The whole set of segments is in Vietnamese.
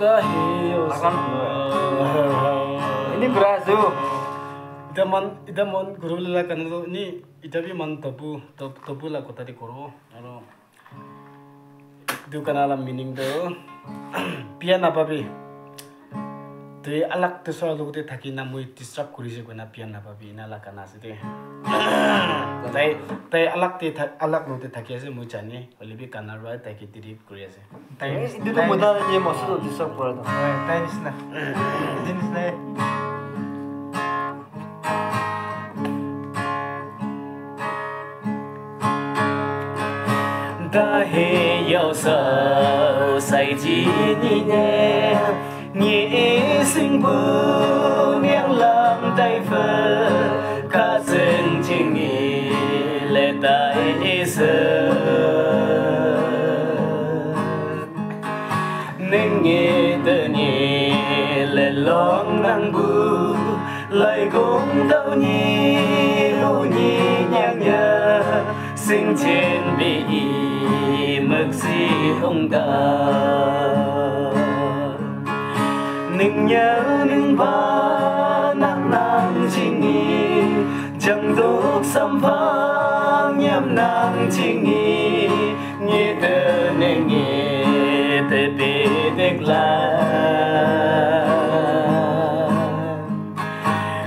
Akan ini berazu Ida man, ida mon guru lila kan itu ini ida bi man tabu, tabu tabu lah kota di koro. Kalau itu kan alam mining tuh. Pian apa bi? te alak te so lo te thaki na moi disturb kuri se gona pian na pabi na la kana se te tai tai alak te alak lo te thaki ase moi chani oli bi kana ra ta ki tiri kuri ase tai idu to moda ye masu disturb kura ta tai nis na nis na da he yao sa sai ji ni ne ni sinh bu miệng lệ tay năng bu, lời cũng đau nhị lu nhang nhớ sinh trên bị mực gì không cả nâng nhớ nâng ba nắng nắng chinh nghi chẳng giúp xâm phá nhắm nắng chinh nghi nghe tờ nên nghe tờ bê đếc la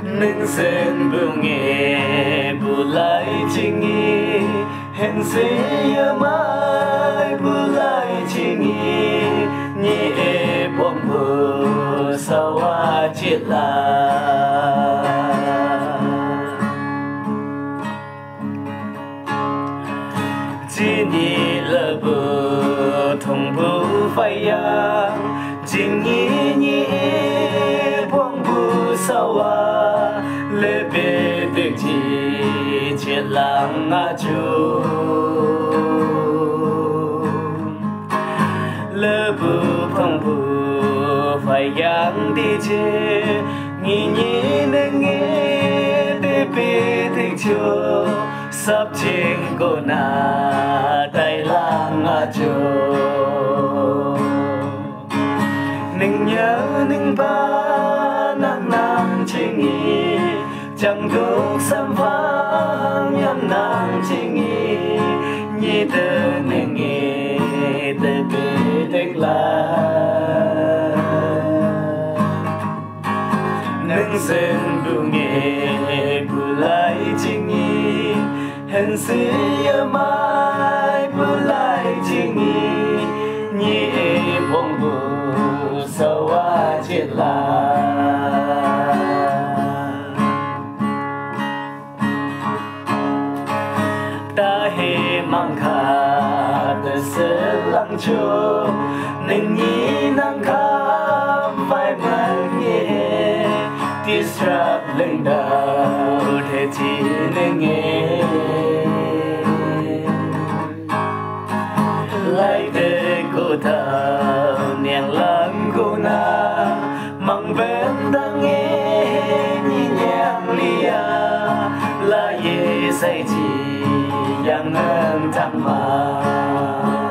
nâng sen bu nghe bu lại chinh nghi hẹn sẽ mãi bu lại chinh nghi a chết la chỉ ni lỡ bờ thông bu phải ya à, chính nhị nhị bom bu sao a lê bê được chi chết lặng ngã chú lỡ bù phong bù phải yang à, đi chơi nhị nhị nên nghe tê bê thích chu sắp trên cô na tay lang ngã chu nâng nhớ nâng ba nặng nắng chinh nghĩ chẳng thuộc xâm vang nhắm nắng chinh nghĩ nhị tê nâng nghe tê bê thích lang bu lại chinh nghi nhị bông bu sao a chết la ta he mang kha ta se lăng cho nên nhị năng disrupt lên đầu thế chỉ nên nghe lại để cô thơ niềng lắng cô na mang vén đang nghe nhị nhàng lia là ye say chỉ yang nâng thăng mà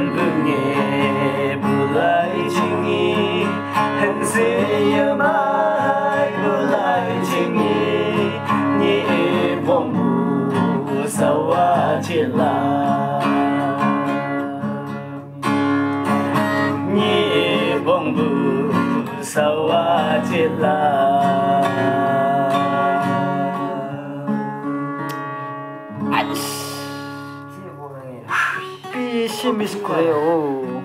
sen bu nghe bu lại chinh nghi hẹn sẽ nhớ mãi bu lại chinh nghi nhẹ vòng bu sao a chia la nhẹ vòng bu sao a chia la 삐 심이 씨 미스코예요.